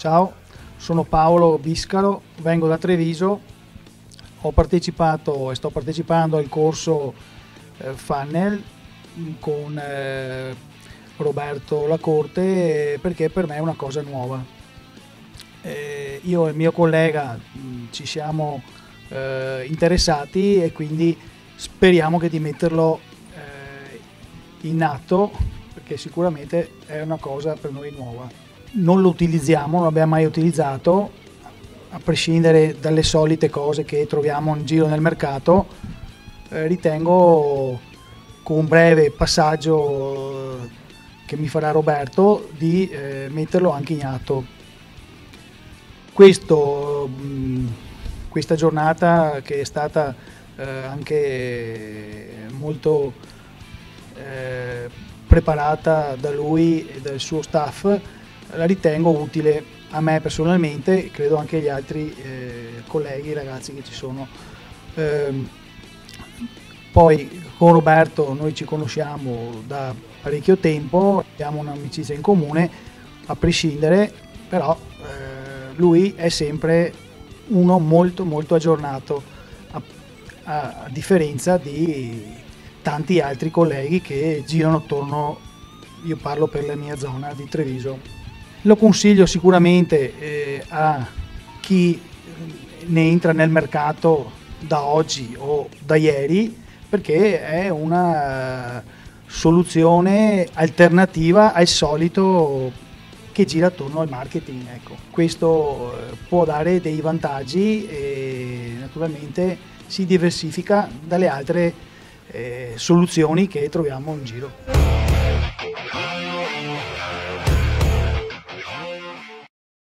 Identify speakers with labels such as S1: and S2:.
S1: Ciao, sono Paolo Biscaro, vengo da Treviso, ho partecipato e sto partecipando al corso eh, Funnel con eh, Roberto Lacorte perché per me è una cosa nuova. Eh, io e il mio collega mh, ci siamo eh, interessati e quindi speriamo che di metterlo eh, in atto perché sicuramente è una cosa per noi nuova non lo utilizziamo, non l'abbiamo mai utilizzato, a prescindere dalle solite cose che troviamo in giro nel mercato, eh, ritengo con un breve passaggio che mi farà Roberto di eh, metterlo anche in atto. Questo, mh, questa giornata che è stata eh, anche molto eh, preparata da lui e dal suo staff, la ritengo utile a me personalmente e credo anche agli altri eh, colleghi, ragazzi che ci sono. Eh, poi con Roberto noi ci conosciamo da parecchio tempo, abbiamo un'amicizia in comune, a prescindere, però eh, lui è sempre uno molto molto aggiornato, a, a, a differenza di tanti altri colleghi che girano attorno, io parlo per la mia zona di Treviso. Lo consiglio sicuramente eh, a chi ne entra nel mercato da oggi o da ieri perché è una soluzione alternativa al solito che gira attorno al marketing. Ecco. Questo eh, può dare dei vantaggi e naturalmente si diversifica dalle altre eh, soluzioni che troviamo in giro.